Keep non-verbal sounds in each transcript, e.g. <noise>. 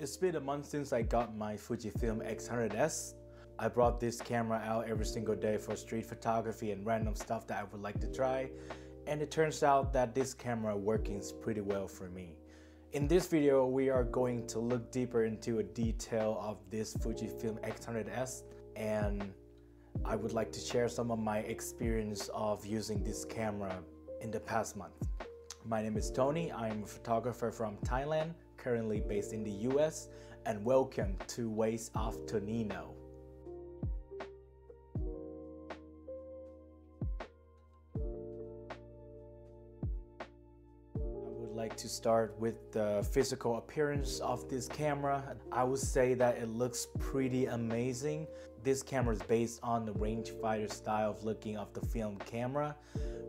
It's been a month since I got my Fujifilm X100S. I brought this camera out every single day for street photography and random stuff that I would like to try. And it turns out that this camera working pretty well for me. In this video, we are going to look deeper into a detail of this Fujifilm X100S and I would like to share some of my experience of using this camera in the past month. My name is Tony, I'm a photographer from Thailand, currently based in the US, and welcome to Ways of Tonino. Start with the physical appearance of this camera. I would say that it looks pretty amazing. This camera is based on the rangefinder style of looking of the film camera,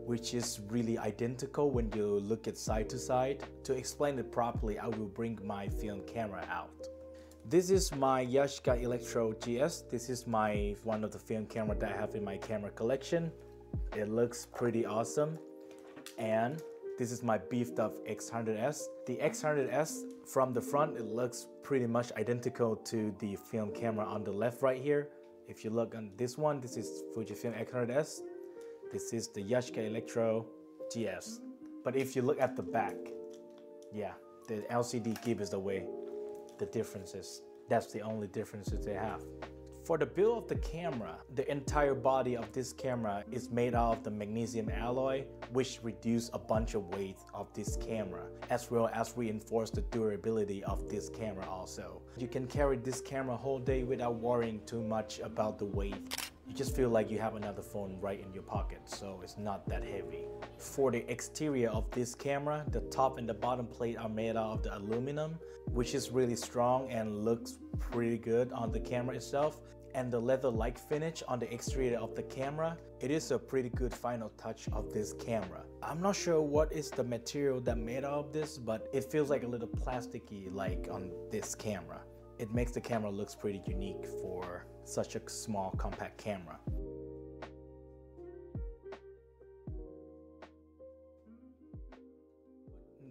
which is really identical when you look at side to side. To explain it properly, I will bring my film camera out. This is my Yashica Electro GS. This is my one of the film camera that I have in my camera collection. It looks pretty awesome. And this is my beefed up X100S. The X100S from the front, it looks pretty much identical to the film camera on the left right here. If you look on this one, this is Fujifilm X100S. This is the Yashica Electro GS. But if you look at the back, yeah, the LCD gives away the way the differences. That's the only differences they have. For the build of the camera, the entire body of this camera is made out of the magnesium alloy, which reduce a bunch of weight of this camera, as well as reinforce the durability of this camera also. You can carry this camera whole day without worrying too much about the weight you just feel like you have another phone right in your pocket, so it's not that heavy. For the exterior of this camera, the top and the bottom plate are made out of the aluminum, which is really strong and looks pretty good on the camera itself. And the leather-like finish on the exterior of the camera, it is a pretty good final touch of this camera. I'm not sure what is the material that made out of this, but it feels like a little plasticky like on this camera. It makes the camera looks pretty unique for such a small compact camera.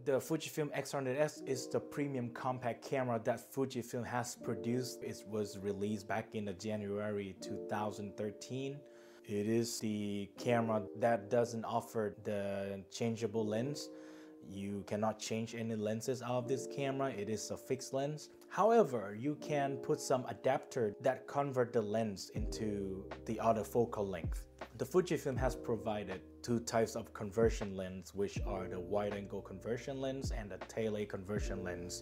The Fujifilm X100S is the premium compact camera that Fujifilm has produced. It was released back in January 2013. It is the camera that doesn't offer the changeable lens you cannot change any lenses out of this camera, it is a fixed lens. However, you can put some adapter that convert the lens into the autofocal length. The Fujifilm has provided two types of conversion lens which are the wide angle conversion lens and the tele conversion lens.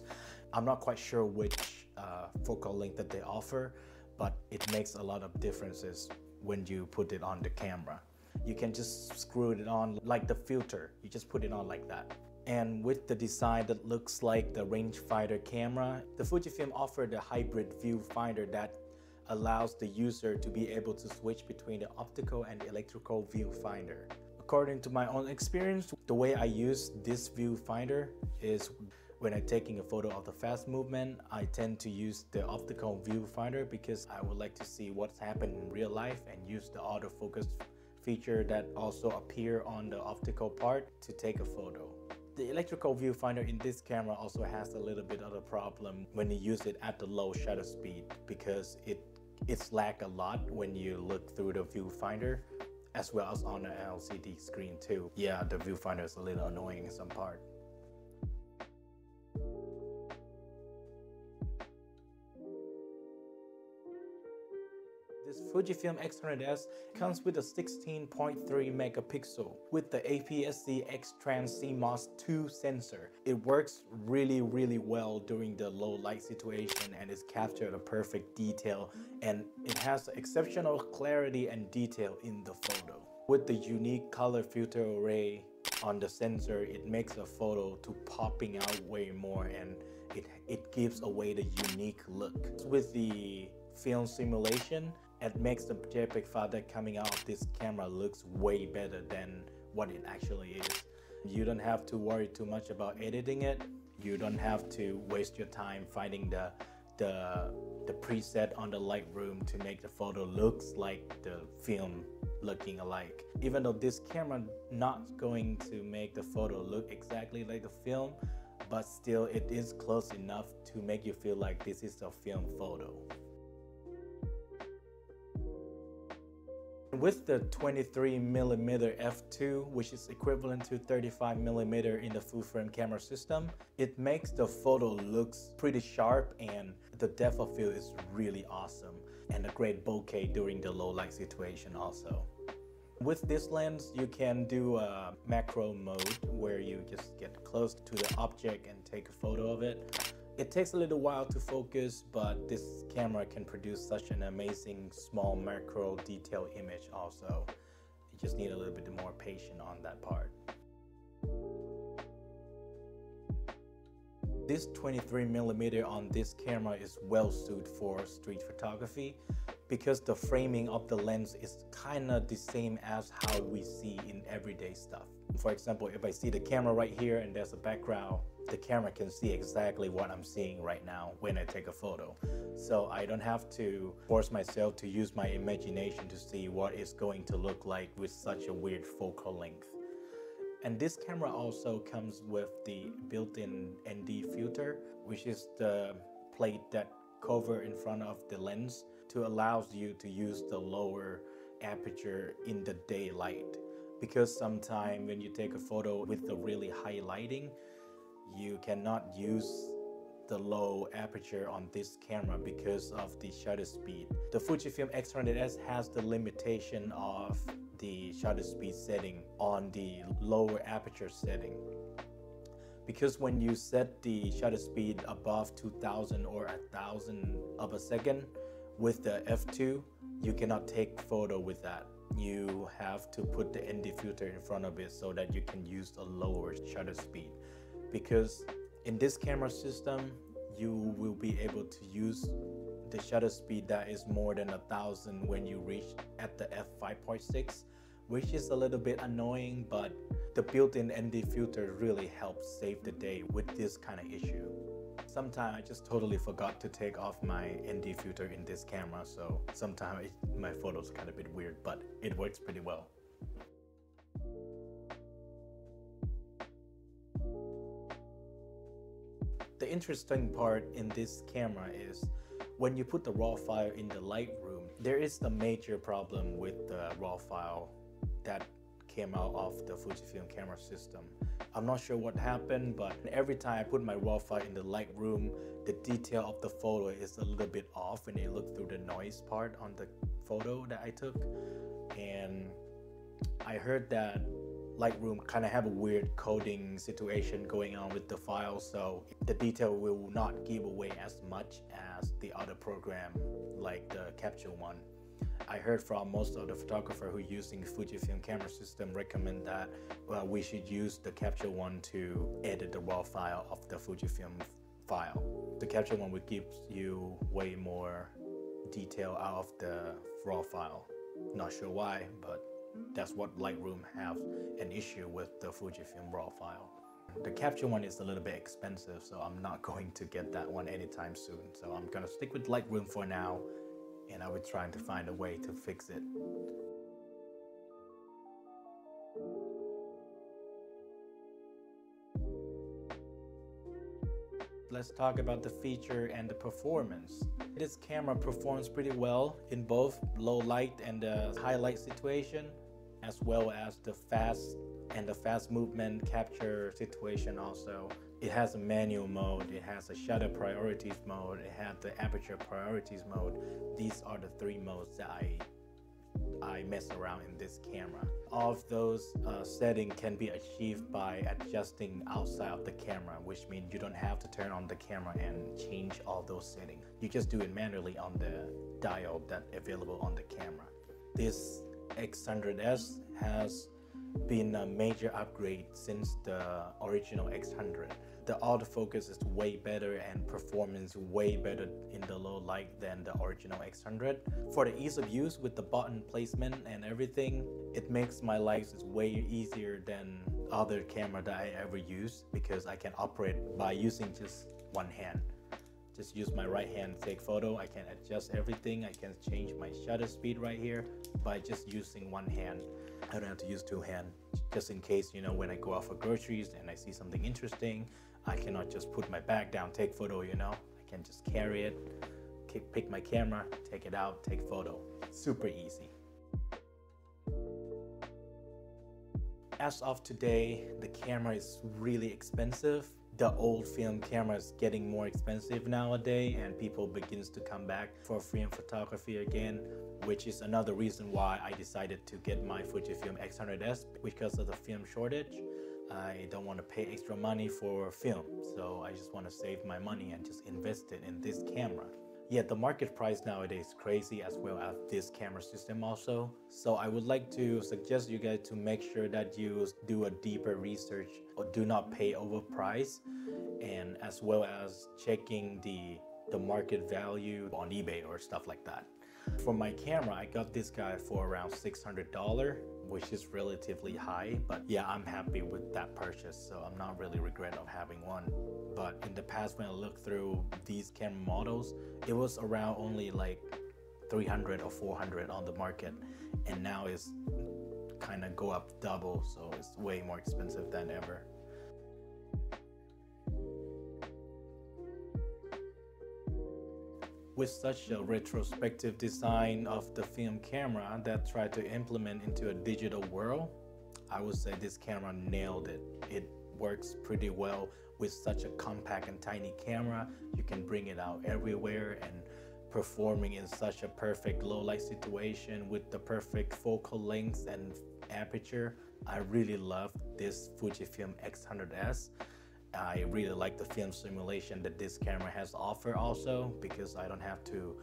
I'm not quite sure which uh, focal length that they offer but it makes a lot of differences when you put it on the camera. You can just screw it on like the filter, you just put it on like that. And with the design that looks like the rangefinder camera, the Fujifilm offered a hybrid viewfinder that allows the user to be able to switch between the optical and electrical viewfinder. According to my own experience, the way I use this viewfinder is when I'm taking a photo of the fast movement, I tend to use the optical viewfinder because I would like to see what's happened in real life and use the autofocus feature that also appear on the optical part to take a photo. The electrical viewfinder in this camera also has a little bit of a problem when you use it at the low shutter speed because it it's lag a lot when you look through the viewfinder as well as on the LCD screen too. Yeah, the viewfinder is a little annoying in some part. Fujifilm X100S comes with a 16.3 megapixel with the APS-C X-Trans CMOS 2 sensor. It works really really well during the low light situation and it's captured a perfect detail and it has exceptional clarity and detail in the photo. With the unique color filter array on the sensor, it makes a photo to popping out way more and it, it gives away the unique look. With the film simulation, it makes the JPEG file that coming out of this camera looks way better than what it actually is. You don't have to worry too much about editing it. You don't have to waste your time finding the the the preset on the Lightroom to make the photo looks like the film looking alike. Even though this camera not going to make the photo look exactly like the film, but still it is close enough to make you feel like this is a film photo. With the 23mm f2, which is equivalent to 35mm in the full frame camera system, it makes the photo looks pretty sharp and the depth of field is really awesome and a great bokeh during the low light situation also. With this lens, you can do a macro mode where you just get close to the object and take a photo of it. It takes a little while to focus, but this camera can produce such an amazing small macro detail image also. You just need a little bit more patience on that part. This 23mm on this camera is well suited for street photography because the framing of the lens is kind of the same as how we see in everyday stuff. For example, if I see the camera right here and there's a background, the camera can see exactly what I'm seeing right now when I take a photo. So I don't have to force myself to use my imagination to see what it's going to look like with such a weird focal length. And this camera also comes with the built-in ND filter, which is the plate that cover in front of the lens to allows you to use the lower aperture in the daylight because sometimes when you take a photo with the really high lighting you cannot use the low aperture on this camera because of the shutter speed. The Fujifilm X100S has the limitation of the shutter speed setting on the lower aperture setting. Because when you set the shutter speed above 2000 or 1000 of a second with the f2 you cannot take photo with that. You have to put the ND filter in front of it so that you can use a lower shutter speed because in this camera system you will be able to use the shutter speed that is more than a thousand when you reach at the f5.6 which is a little bit annoying but the built-in ND filter really helps save the day with this kind of issue Sometimes I just totally forgot to take off my ND filter in this camera, so sometimes my photos kind of a bit weird, but it works pretty well. The interesting part in this camera is when you put the raw file in the Lightroom, there is a major problem with the raw file that came out of the Fujifilm camera system. I'm not sure what happened, but every time I put my RAW file in the Lightroom, the detail of the photo is a little bit off when you look through the noise part on the photo that I took. And I heard that Lightroom kind of have a weird coding situation going on with the file, so the detail will not give away as much as the other program like the Capture One. I heard from most of the photographer who using Fujifilm camera system recommend that well, we should use the Capture One to edit the raw file of the Fujifilm file. The Capture One will give you way more detail out of the raw file. Not sure why, but that's what Lightroom have an issue with the Fujifilm raw file. The Capture One is a little bit expensive, so I'm not <laughs> going to get that one anytime soon. So I'm gonna stick with Lightroom for now and I was trying to find a way to fix it. Let's talk about the feature and the performance. This camera performs pretty well in both low light and the high light situation, as well as the fast and the fast movement capture situation also. It has a manual mode, it has a shutter priorities mode, it has the aperture priorities mode. These are the three modes that I I mess around in this camera. All of those uh, settings can be achieved by adjusting outside of the camera, which means you don't have to turn on the camera and change all those settings. You just do it manually on the dial that available on the camera. This X100S has been a major upgrade since the original X100 the autofocus is way better and performance way better in the low light than the original X100. For the ease of use with the button placement and everything, it makes my life way easier than other camera that I ever use because I can operate by using just one hand. Just use my right hand to take photo. I can adjust everything. I can change my shutter speed right here by just using one hand. I don't have to use two hands just in case, you know, when I go out for groceries and I see something interesting, I cannot just put my bag down, take photo, you know. I can just carry it, pick my camera, take it out, take photo. Super easy. As of today, the camera is really expensive. The old film camera is getting more expensive nowadays and people begins to come back for film photography again, which is another reason why I decided to get my Fujifilm X100S because of the film shortage. I don't want to pay extra money for film, so I just want to save my money and just invest it in this camera. Yet the market price nowadays is crazy as well as this camera system also. So I would like to suggest you guys to make sure that you do a deeper research or do not pay overprice and as well as checking the the market value on eBay or stuff like that. For my camera, I got this guy for around $600 which is relatively high but yeah i'm happy with that purchase so i'm not really regret of having one. But in the past when i looked through these camera models it was around only like 300 or 400 on the market and now it's kind of go up double so it's way more expensive than ever with such a retrospective design of the film camera that tried to implement into a digital world, I would say this camera nailed it. It works pretty well with such a compact and tiny camera. You can bring it out everywhere and performing in such a perfect low light situation with the perfect focal length and aperture. I really love this Fujifilm X100S. I really like the film simulation that this camera has to offer also because I don't have to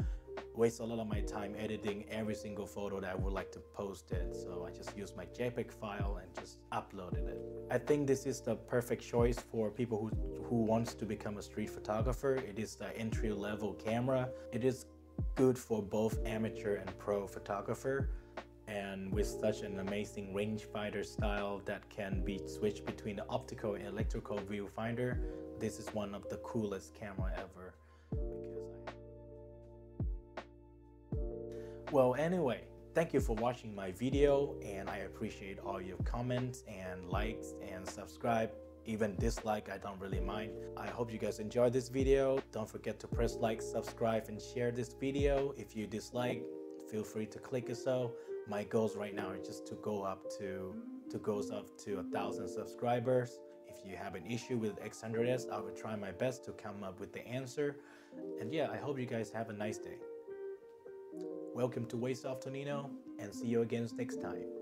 waste a lot of my time editing every single photo that I would like to post it. So I just use my JPEG file and just uploaded it. I think this is the perfect choice for people who, who wants to become a street photographer. It is the entry level camera. It is good for both amateur and pro photographer and with such an amazing rangefinder style that can be switched between the optical and electrical viewfinder this is one of the coolest camera ever. I... well anyway thank you for watching my video and I appreciate all your comments and likes and subscribe. Even dislike I don't really mind. I hope you guys enjoyed this video. Don't forget to press like subscribe and share this video. If you dislike feel free to click it so my goals right now are just to go up to to goes up to a thousand subscribers. If you have an issue with X100S I will try my best to come up with the answer. And yeah I hope you guys have a nice day. Welcome to Ways of Tonino and see you again next time